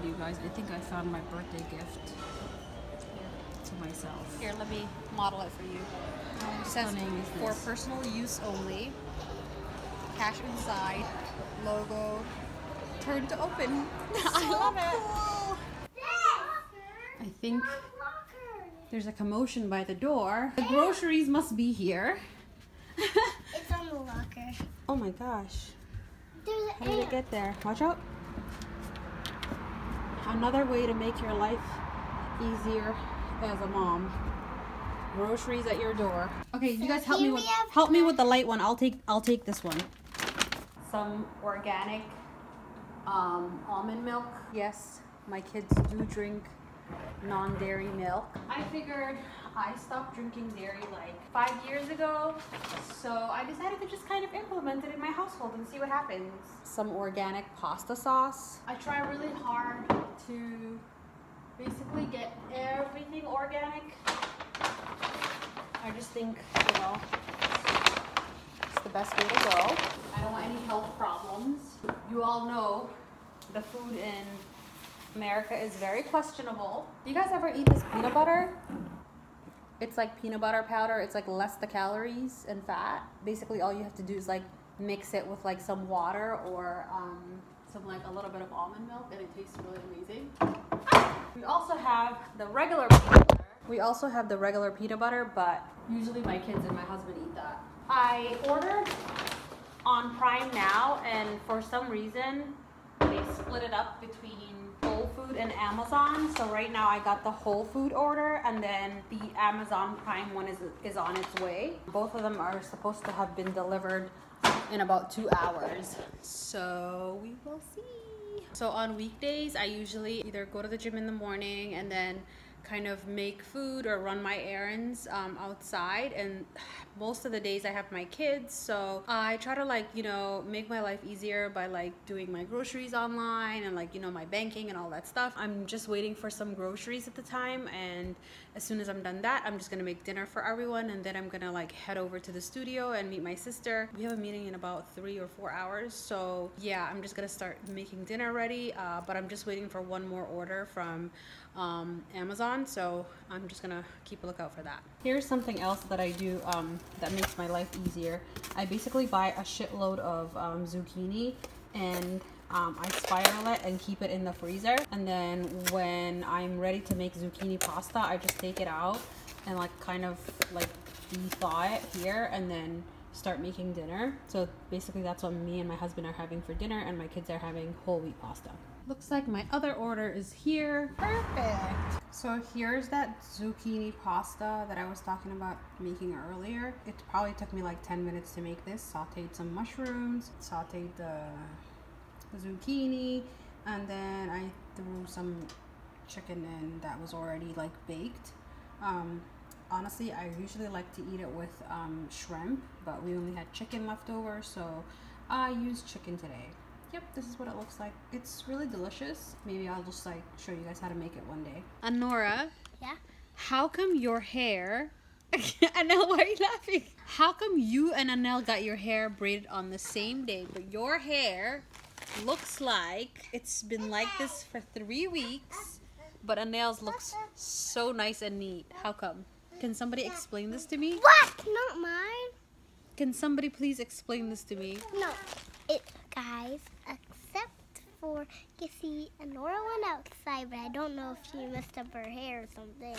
god, you guys, I think I found my birthday gift to myself. Here, let me model it for you. How It says stunning is for this? personal use only. Cash inside. Logo. Turn to open. I love it. I think there's a commotion by the door. The groceries must be here. It's on the locker. oh my gosh. There's How did it get there? Watch out. Another way to make your life easier as a mom. Groceries at your door. Okay, you guys help me with help me with the light one. I'll take I'll take this one. Some organic um, almond milk. Yes, my kids do drink non-dairy milk. I figured I stopped drinking dairy like five years ago, so I decided to just kind of implement it in my household and see what happens. Some organic pasta sauce. I try really hard to basically get everything organic. I just think, you know, it's the best way to go. I don't want any health problems. You all know the food in America is very questionable. Do you guys ever eat this peanut butter? It's like peanut butter powder. It's like less the calories and fat. Basically, all you have to do is like mix it with like some water or um, some like a little bit of almond milk, and it tastes really amazing. We also have the regular peanut butter. We also have the regular peanut butter, but usually my kids and my husband eat that. I ordered on Prime now, and for some reason, they split it up between and Amazon. So right now I got the Whole Food order, and then the Amazon Prime one is is on its way. Both of them are supposed to have been delivered in about two hours. So we will see. So on weekdays, I usually either go to the gym in the morning and then kind of make food or run my errands um, outside and most of the days i have my kids so i try to like you know make my life easier by like doing my groceries online and like you know my banking and all that stuff. I'm just waiting for some groceries at the time and as soon as i'm done that i'm just gonna make dinner for everyone and then i'm gonna like head over to the studio and meet my sister. We have a meeting in about three or four hours so yeah i'm just gonna start making dinner ready uh, but i'm just waiting for one more order from um, Amazon, so I'm just gonna keep a lookout for that. Here's something else that I do um, that makes my life easier. I basically buy a shitload of um, zucchini and um, I spiral it and keep it in the freezer. And then when I'm ready to make zucchini pasta, I just take it out and like kind of like thaw it here and then start making dinner. So basically that's what me and my husband are having for dinner and my kids are having whole wheat pasta. Looks like my other order is here. Perfect. So here's that zucchini pasta that I was talking about making earlier. It probably took me like 10 minutes to make this. Sauteed some mushrooms, sauteed the, the zucchini, and then I threw some chicken in that was already like baked. Um, honestly, I usually like to eat it with um, shrimp, but we only had chicken left over, so I used chicken today. Yep, this is what it looks like. It's really delicious. Maybe I'll just like show you guys how to make it one day. Anora, Yeah. how come your hair? Anel, why are you laughing? How come you and Anel got your hair braided on the same day, but your hair looks like it's been like this for three weeks, but Anel's looks so nice and neat. How come? Can somebody explain this to me? What? Not mine. Can somebody please explain this to me? No. It, guys, except for you see, Nora went outside, but I don't know if she messed up her hair or something.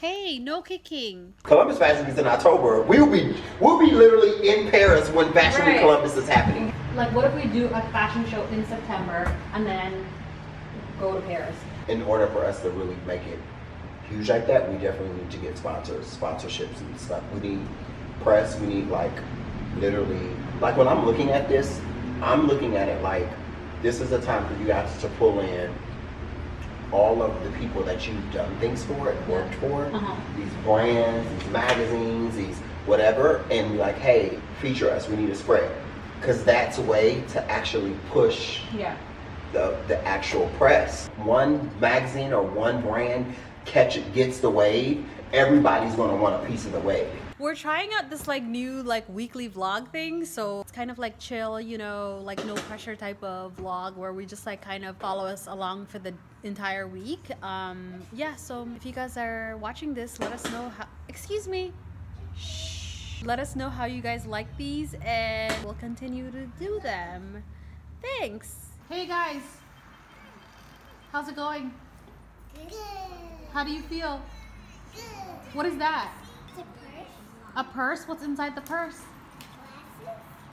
Hey, no kicking. Columbus Fashion Week is in October. We'll be we'll be literally in Paris when Fashion Week Right. Columbus is happening. Like, what if we do a fashion show in September and then go to Paris? In order for us to really make it huge like that, we definitely need to get sponsors, sponsorships and stuff. We need press. We need like literally like when I'm looking at this, I'm looking at it like this is a time for you guys to pull in all of the people that you've done things for and worked for, Uh-huh. these brands, these magazines, these whatever, and be like, hey, feature us. We need a spread. Because that's a way to actually push Yeah. the, the actual press. One magazine or one brand catch it gets the wave, everybody's gonna want a piece of the wave. We're trying out this like new like weekly vlog thing. So it's kind of like chill, you know, like no pressure type of vlog where we just like kind of follow us along for the entire week. Um, yeah, so if you guys are watching this, let us know how. Excuse me. Shh. Let us know how you guys like these and we'll continue to do them. Thanks. Hey guys. How's it going? How do you feel? What is that? A purse? What's inside the purse?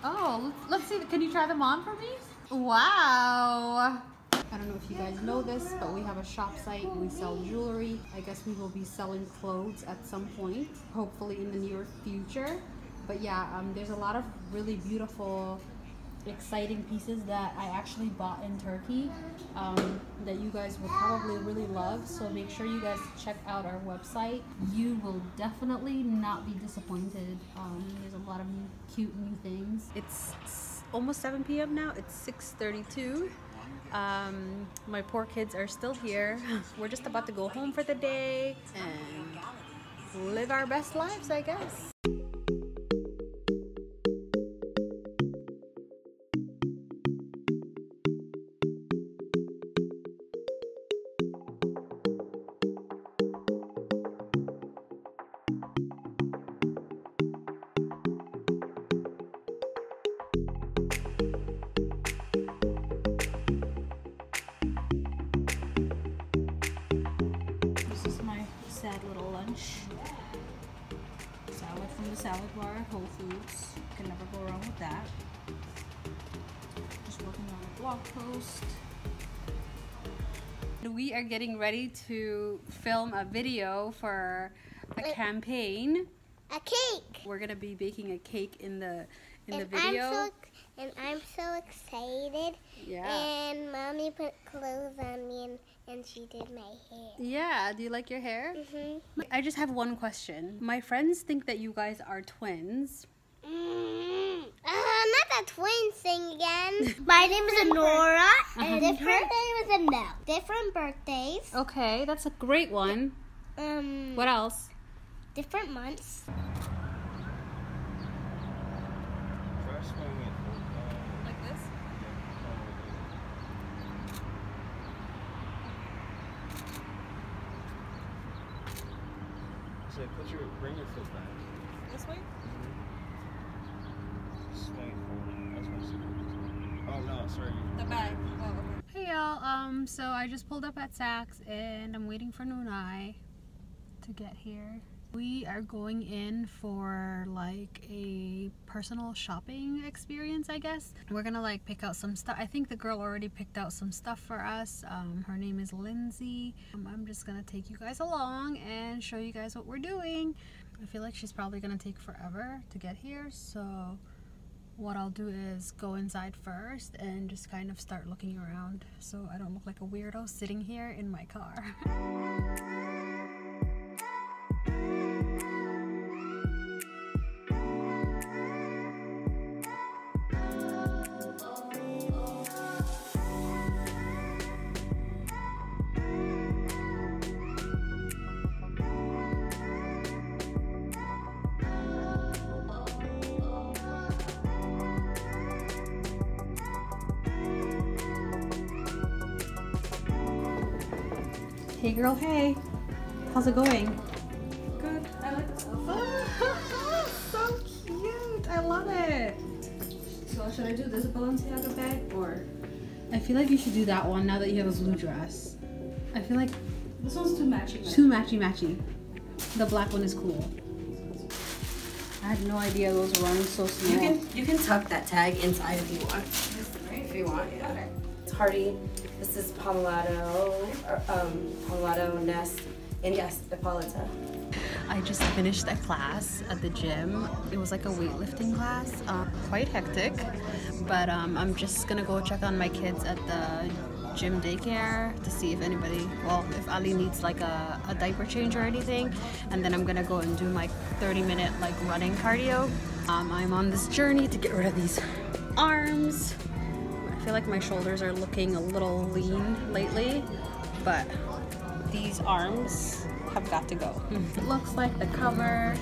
Oh, let's see. Can you try them on for me? Wow. I don't know if you guys know this, but we have a shop site. We sell jewelry. I guess we will be selling clothes at some point, hopefully in the near future. But yeah, um, there's a lot of really beautiful exciting pieces that I actually bought in Turkey um, that you guys will probably really love. So make sure you guys check out our website. You will definitely not be disappointed. Um, there's a lot of new, cute new things. It's almost 7 p.m. now. It's 6:32. Um, my poor kids are still here. We're just about to go home for the day and live our best lives, I guess. Salad from the salad bar at Whole Foods. Can never go wrong with that. Just working on a blog post. We are getting ready to film a video for a campaign. A cake. We're gonna be baking a cake in the in and the video. I'm so and I'm so excited. yeah. And mommy put clothes on me and, and she did my hair. Yeah. Do you like your hair? Mhm. I just have one question. My friends think that you guys are twins. Mm. Uh, not that twin thing again. My name is Nora, and different name is Annelle. Different birthdays. Okay, that's a great one. Um, What else? different months. First one went for, Like this? uh, so put your bring your foot back. This way? Swing forward. That's my super. Oh no, sorry. The bag. Oh, okay. Hey y'all, um, so I just pulled up at Saks and I'm waiting for Nunai to get here. We are going in for like a personal shopping experience, I guess. We're gonna like pick out some stuff. I think the girl already picked out some stuff for us. Um, her name is Lindsay. Um, I'm just gonna take you guys along and show you guys what we're doing. I feel like she's probably gonna take forever to get here, so what I'll do is go inside first and just kind of start looking around so I don't look like a weirdo sitting here in my car. Hey girl, hey. How's it going? Good. I like this so cute. I love it. So should I do this Balenciaga bag or I feel like you should do that one now that you have a blue dress. I feel like this one's too matching? too matchy matchy. The black one is cool. I had no idea those were running so small. You can you can tuck that tag inside if you want. If you want, yeah. It's Hardy. This is Pomellato, or, um, Pomellato Nest, and yes, Ippolita. I just finished a class at the gym. It was like a weightlifting class, uh, quite hectic. But um, I'm just gonna go check on my kids at the gym daycare to see if anybody, well, if Ali needs like a, a diaper change or anything. And then I'm gonna go and do my 30 minute like running cardio. Um, I'm on this journey to get rid of these arms. My feel like my shoulders are looking a little lean lately, but these arms have got to go. it looks like the cover.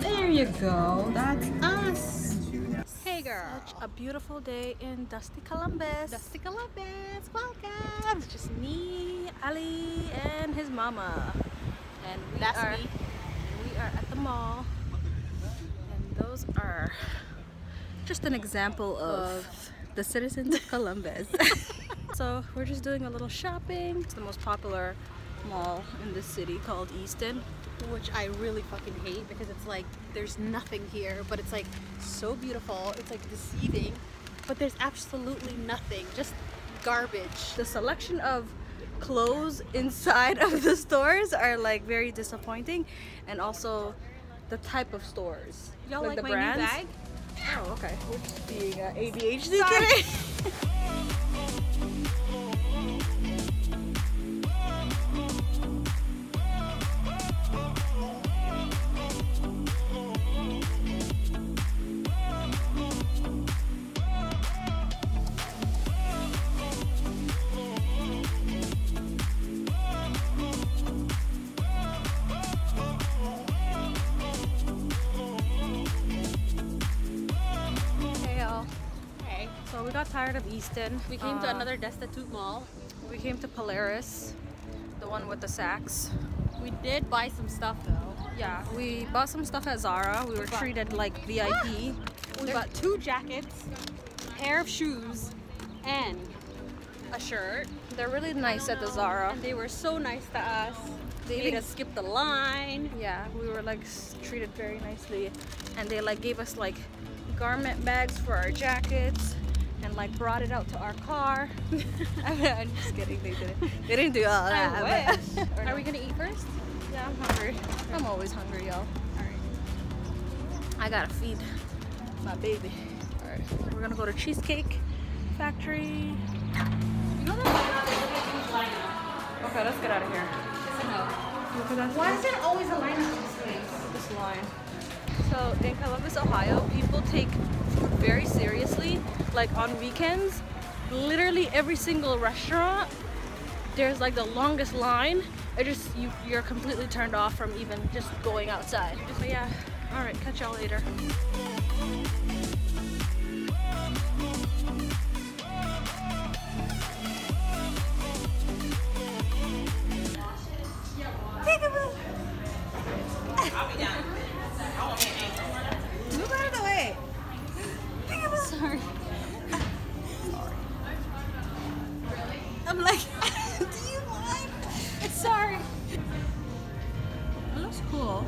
There you go. That's us. Hey girl. Such a beautiful day in Dusty Columbus. Dusty Columbus, welcome. It's just me, Ali, and his mama. And we That's are me. we are at the mall. And those are just an example of the citizens of Columbus. so we're just doing a little shopping. It's the most popular mall in the city called Easton. Which I really fucking hate because it's like there's nothing here, but it's like so beautiful. It's like deceiving, but there's absolutely nothing. Just garbage. the selection of clothes inside of the stores are like very disappointing and also the type of stores Y'all like, like, the my brands new bag? Oh okay. We're just being uh, ADHD today tired of Easton We came to Uh, another destitute mall. we came to Polaris the one with the Saks We did buy some stuff though. yeah we bought some stuff at Zara we were treated like VIP We There- bought two jackets, a pair of shoes, and a shirt. they're really nice at the Zara And they were so nice to us. They They made us skip the line. Yeah, we were like treated very nicely, and they like gave us like garment bags for our jackets, and like brought it out to our car. I'm just kidding. They didn't. They didn't do all that. I wish. Are no. we gonna eat first? Yeah, I'm hungry. I'm always hungry, y'all. Alright. I gotta feed my baby. All right, we're gonna go to Cheesecake Factory. You know that Okay, let's get out of here. Why is there always a line at this place? this line. So in Columbus, Ohio, people take very seriously. Like on weekends, literally every single restaurant, there's like the longest line. It just you you're completely turned off from even just going outside. Yeah, all right, catch y'all later. Move out of the way. Sorry. I'm like, do you mind? Sorry. It looks cool.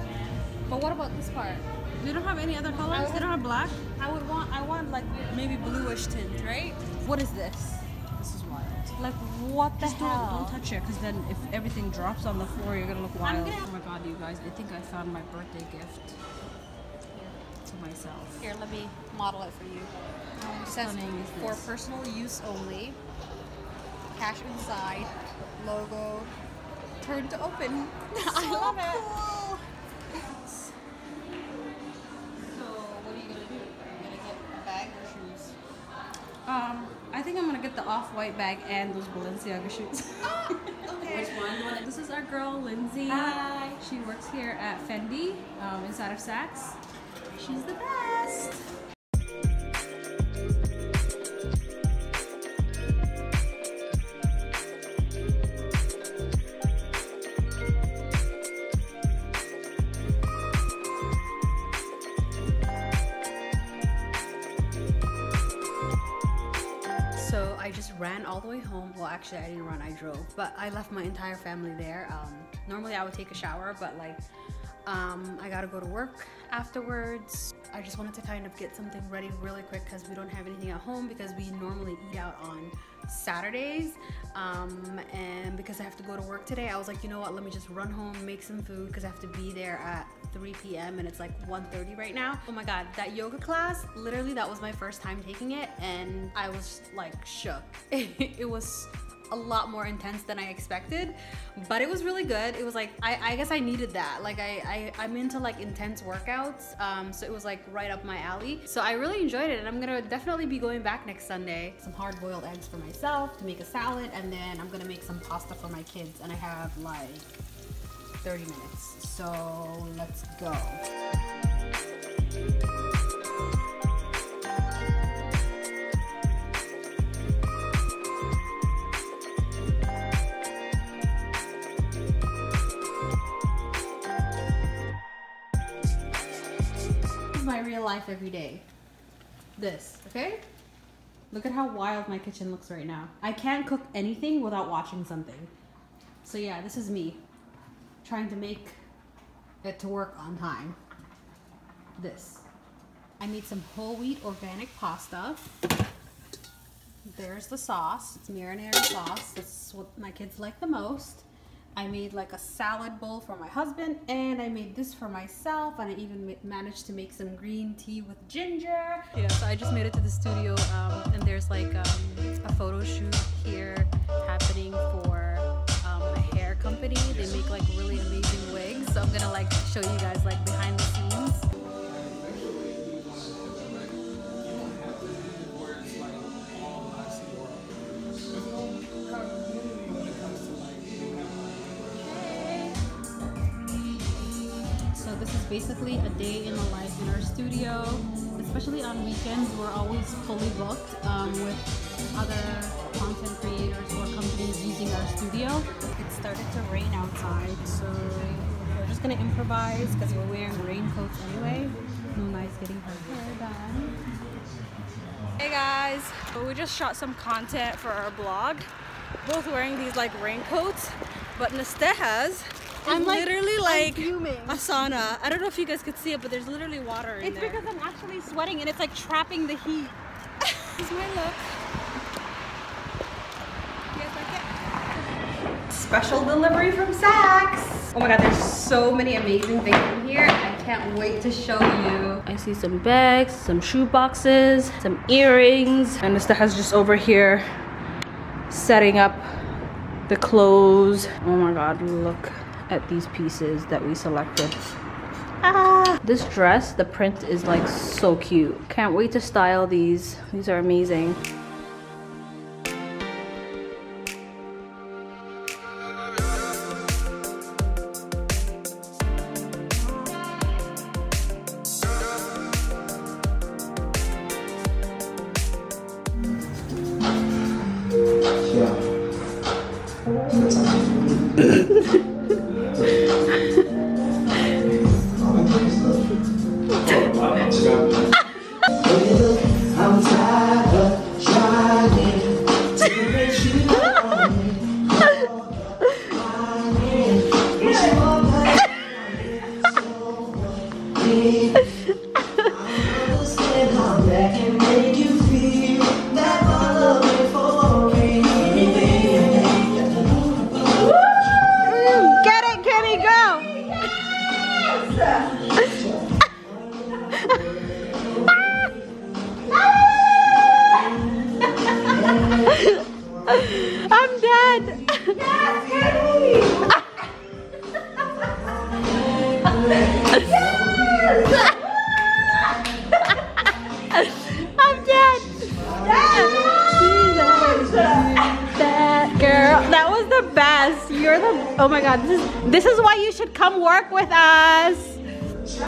But what about this part? They don't have any other colors. They don't have black. I would want, I want like maybe bluish tint, right? What is this? This is wild. Like what the Just don't, hell? don't touch it, because then if everything drops on the floor, you're gonna look wild. gonna- Oh my god, you guys! I think I found my birthday gift myself. Here, let me model it for you. Says for this? personal use only. Cash inside. Logo. Turn to open. I love it. So, what are you gonna do? Are you gonna get a bag or shoes? Um, I think I'm gonna get the off-white bag and those Balenciaga shoes. Okay. Which one? this is our girl Lindsay. Hi. She works here at Fendi, um, inside of Saks. She's the best. So I just ran all the way home. Well, actually, I didn't run. I drove, but I left my entire family there. Um, normally, I would take a shower, but like, um, I gotta go to work afterwards. I just wanted to kind of get something ready really quick because we don't have anything at home because we normally eat out on Saturdays. Um, and because I have to go to work today, I was like, you know what? Let me just run home, make some food because I have to be there at 3 p.m. and it's like 1:30 right now. Oh my god, that yoga class, literally that was my first time taking it and I was like shook. it was a lot more intense than I expected, but it was really good. It was like, I, I guess I needed that. Like I, I, I'm into like intense workouts. Um, so it was like right up my alley. So I really enjoyed it and I'm gonna definitely be going back next Sunday. Some hard boiled eggs for myself to make a salad and then I'm gonna make some pasta for my kids and I have like 30 minutes. So let's go. My real life every day. This, okay? Look at how wild my kitchen looks right now. I can't cook anything without watching something. So yeah, this is me trying to make it to work on time. This. I made some whole wheat organic pasta. There's the sauce. It's marinara sauce. That's what my kids like the most. I made like a salad bowl for my husband and I made this for myself and I even managed to make some green tea with ginger. Yeah, so I just made it to the studio um, and there's like um, a photo shoot here happening for um, a hair company. They make like really amazing wigs. So I'm gonna like show you guys like behind basically a day in the life in our studio. Especially on weekends, we're always fully booked um, with other content creators or companies using our studio. It started to rain outside, so we're just gonna improvise because we're wearing raincoats anyway. Lunai's getting her hair done. Hey guys, so we just shot some content for our blog. Both wearing these like raincoats, but Nestejas I'm, is like- literally I'm like a sauna. I don't know if you guys could see it, but there's literally water in It's there. because I'm actually sweating and it's like trapping the heat. This is my look. Like special delivery from Saks. Oh my god, there's so many amazing things in here. I can't wait to show you. I see some bags, some shoe boxes, some earrings, and Nesteja's just over here setting up the clothes. Oh my god, look at these pieces that we selected. Ah, this dress, the print is like so cute. Can't wait to style these. These are amazing.